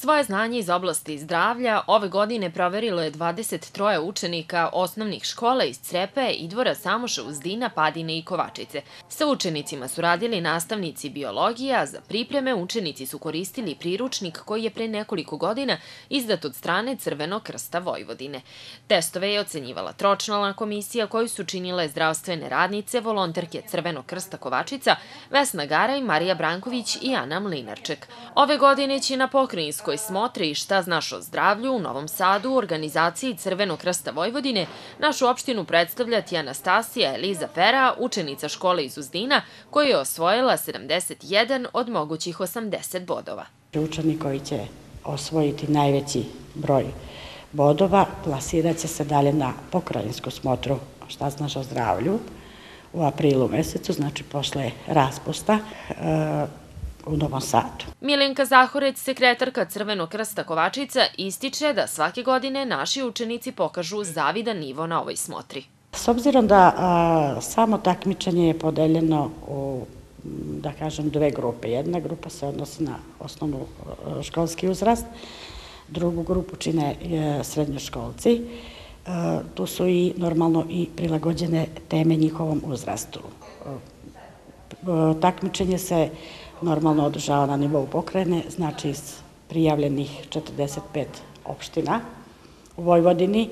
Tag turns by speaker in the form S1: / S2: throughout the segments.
S1: Svoje znanje iz oblasti zdravlja ove godine proverilo je 23 učenika osnovnih škola iz Crepe, Idvora, Samoša, Uzdina, Padine i Kovačice. Sa učenicima su radili nastavnici biologija, za pripreme učenici su koristili priručnik koji je pre nekoliko godina izdat od strane Crvenog krsta Vojvodine. Testove je ocenjivala tročnalna komisija koju su činile zdravstvene radnice, volonterke Crvenog krsta Kovačica, Vesna Garaj, Marija Branković i Ana Mlinarček. Ove godine će na pokrajinskoj koji smotre i šta znaš o zdravlju u Novom Sadu u organizaciji Crvenog krsta Vojvodine našu opštinu predstavljati Anastasija Eliza Pera, učenica škole iz Uzdina, koja je osvojila 71 od mogućih 80 bodova.
S2: Učenik koji će osvojiti najveći broj bodova plasirat će se dalje na pokrajinsku smotru šta znaš o zdravlju u aprilu mesecu, znači posle raspusta. E, u Novom Sadu.
S1: Milenka Zahorec, sekretarka Crvenog krsta Kovačica, ističe da svake godine naši učenici pokažu zavidan nivo na ovoj smotri.
S2: S obzirom da a, samo takmičenje je podeljeno u da kažem, dve grupe. Jedna grupa se odnosi na osnovnu školski uzrast, drugu grupu čine e, srednjoškolci. E, tu su i normalno i prilagođene teme njihovom uzrastu. E, takmičenje se normalno održava na nivou pokrajine, znači iz prijavljenih 45 opština u Vojvodini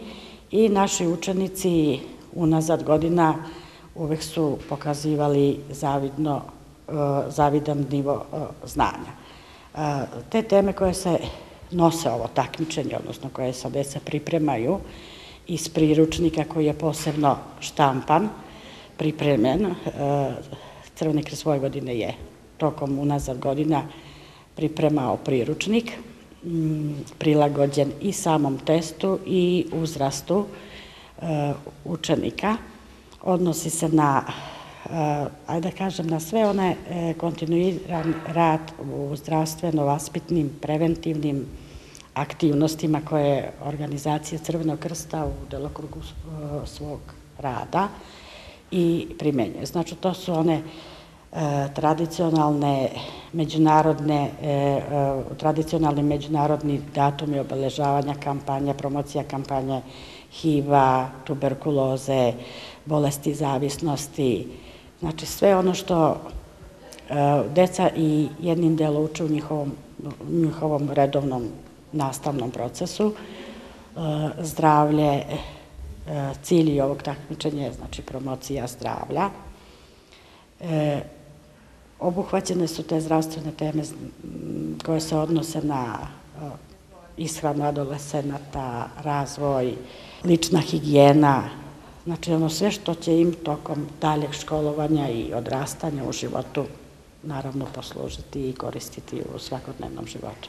S2: i naši učenici unazad godina uvek su pokazivali zavidno, e, zavidan nivo e, znanja. E, te teme koje se nose ovo takmičenje, odnosno koje se deca pripremaju iz priručnika koji je posebno štampan, pripremen, Crveni kres Vojvodine je tokom unazad godina pripremao priručnik, mm, prilagođen i samom testu i uzrastu e, učenika. Odnosi se na, e, ajde da kažem, na sve one e, kontinuiran rad u zdravstveno-vaspitnim, preventivnim aktivnostima koje organizacija Crvenog krsta u delokrugu svog rada i primenjuje. Znači, to su one tradicionalne međunarodne, e, e, tradicionalni međunarodni datumi obeležavanja kampanja, promocija kampanje HIV-a, tuberkuloze, bolesti zavisnosti, znači sve ono što deca i jednim delo uče u njihovom, njihovom redovnom nastavnom procesu. Zdravlje, cilj ovog takmičenja je znači promocija zdravlja. Obuhvaćene su te zdravstvene teme koje se odnose na ishranu adolescenata, razvoj, lična higijena, znači ono sve što će im tokom daljeg školovanja i odrastanja u životu naravno poslužiti i koristiti u svakodnevnom životu.